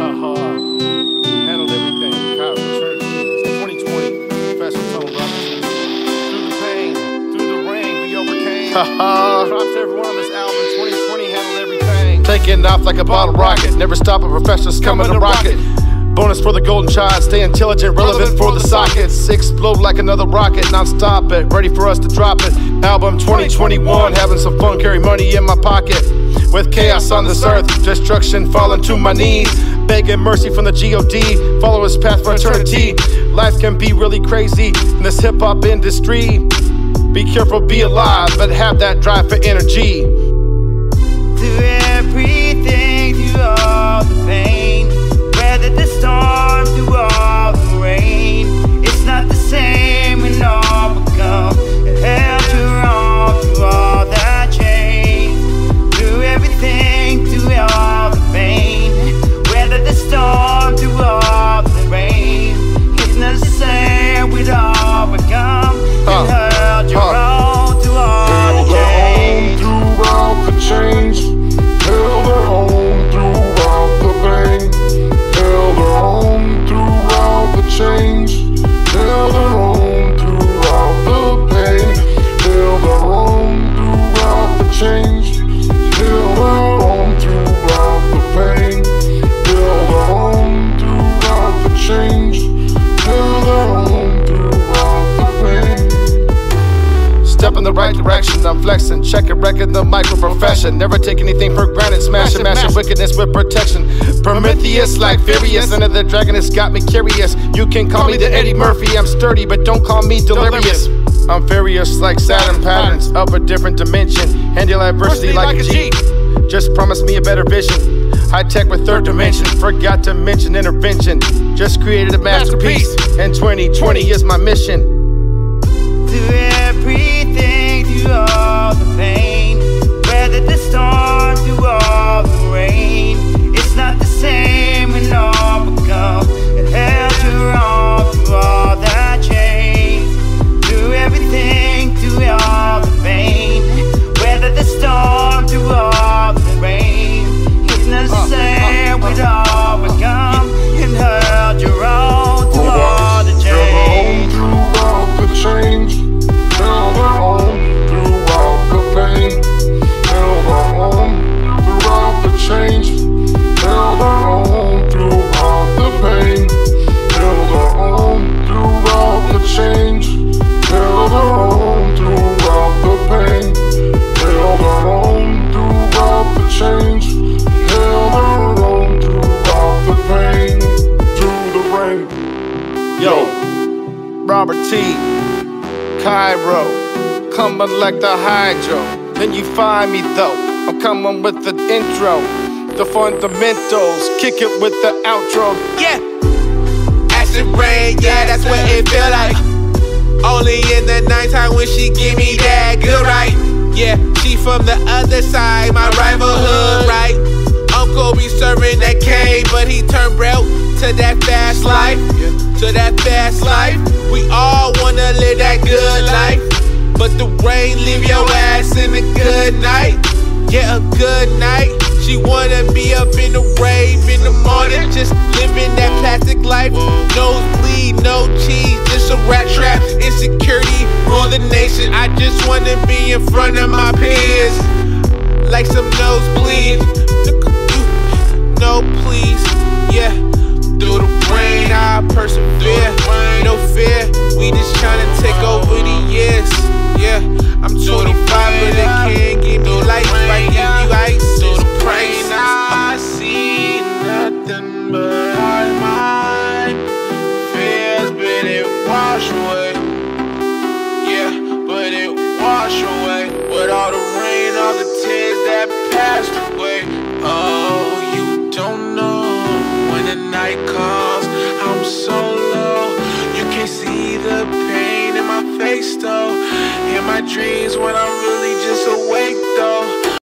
Ha Handled everything. Kyle Trinity. 2020. Professor Tone Robinson. Through the pain, through the rain, we overcame. Props to everyone on this album. 2020 handled everything. Taking off like a bottle rocket. Never stop a professional's coming to rocket. Bonus for the golden child. Stay intelligent, relevant for the sockets. Explode like another rocket. Non-stop it. Ready for us to drop it. Album 2021. Having some fun. Carry money in my pocket. With chaos on this earth. Destruction falling to my knees. Begging mercy from the God. Follow his path for eternity. Life can be really crazy in this hip hop industry. Be careful, be alive, but have that drive for energy. In the right direction, I'm flexing. Check it, record the micro profession. Never take anything for granted. Smashing, mashing wickedness with protection. Prometheus, like Furious. Under the dragon has got me curious. You can call me the Eddie Murphy. I'm sturdy, but don't call me delirious. I'm furious like Saturn patterns of a different dimension. Handle adversity like a G. Just promise me a better vision. High tech with third dimension. Forgot to mention intervention. Just created a masterpiece. And 2020 is my mission. Everything, through all the pain. Weather the storm, through all the rain. It's not the same when all will come. It held you wrong through all that change. Through everything, through all the pain. Weather the storm, through all the rain. It's not the oh, same oh, when oh. all Robert T. Kyro, coming like the hydro. Then you find me though. I'm coming with the intro, the fundamentals. Kick it with the outro. Yeah. Acid rain, yeah, that's what it feel like. Only in the nighttime when she give me that good right. Yeah, she from the other side, my rival hood, right? Uncle be serving that K, but he turned broke to that fast life. To that fast life. We all wanna live that good life. But the rain leave your ass in a good night. Yeah, a good night. She wanna be up in the rave in the morning, just living that plastic life. No bleed, no cheese, just a rat trap. Insecurity rule the nation. I just wanna be in front of my peers, like some nosebleed. Just tryna take over the years. Yeah, I'm 25, but it can't give me life. I give you ice the price. I see nothing but my fears, but it wash away. Yeah, but it wash away with all the rain, all the tears that passed away. Oh, you don't know when the night comes. Dreams when I'm